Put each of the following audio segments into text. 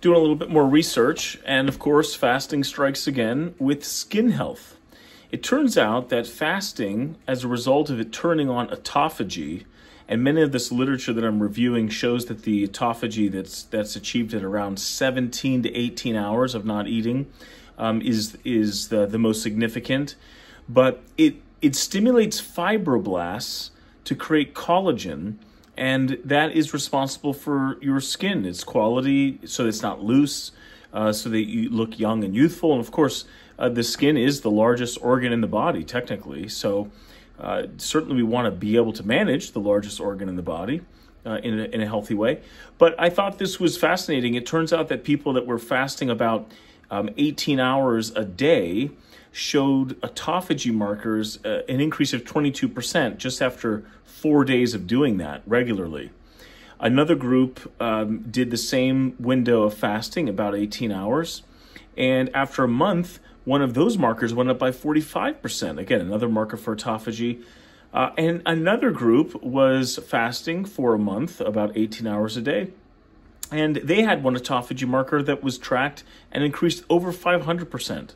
doing a little bit more research, and of course, fasting strikes again with skin health. It turns out that fasting, as a result of it turning on autophagy, and many of this literature that I'm reviewing shows that the autophagy that's that's achieved at around 17 to 18 hours of not eating um, is is the, the most significant. But it it stimulates fibroblasts to create collagen, and that is responsible for your skin, its quality, so it's not loose, uh, so that you look young and youthful. And of course, uh, the skin is the largest organ in the body, technically. So uh, certainly we want to be able to manage the largest organ in the body. Uh, in, a, in a healthy way. But I thought this was fascinating. It turns out that people that were fasting about um, 18 hours a day showed autophagy markers uh, an increase of 22% just after four days of doing that regularly. Another group um, did the same window of fasting, about 18 hours, and after a month, one of those markers went up by 45%. Again, another marker for autophagy. Uh, and another group was fasting for a month, about 18 hours a day. And they had one autophagy marker that was tracked and increased over 500%.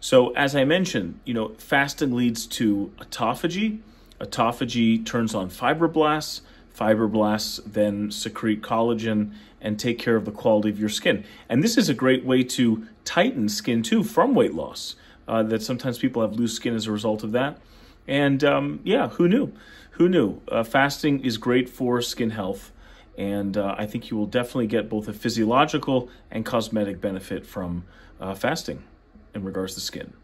So, as I mentioned, you know, fasting leads to autophagy. Autophagy turns on fibroblasts. Fibroblasts then secrete collagen and take care of the quality of your skin. And this is a great way to tighten skin too from weight loss. Uh, that sometimes people have loose skin as a result of that. And um, yeah, who knew? Who knew? Uh, fasting is great for skin health. And uh, I think you will definitely get both a physiological and cosmetic benefit from uh, fasting in regards to skin.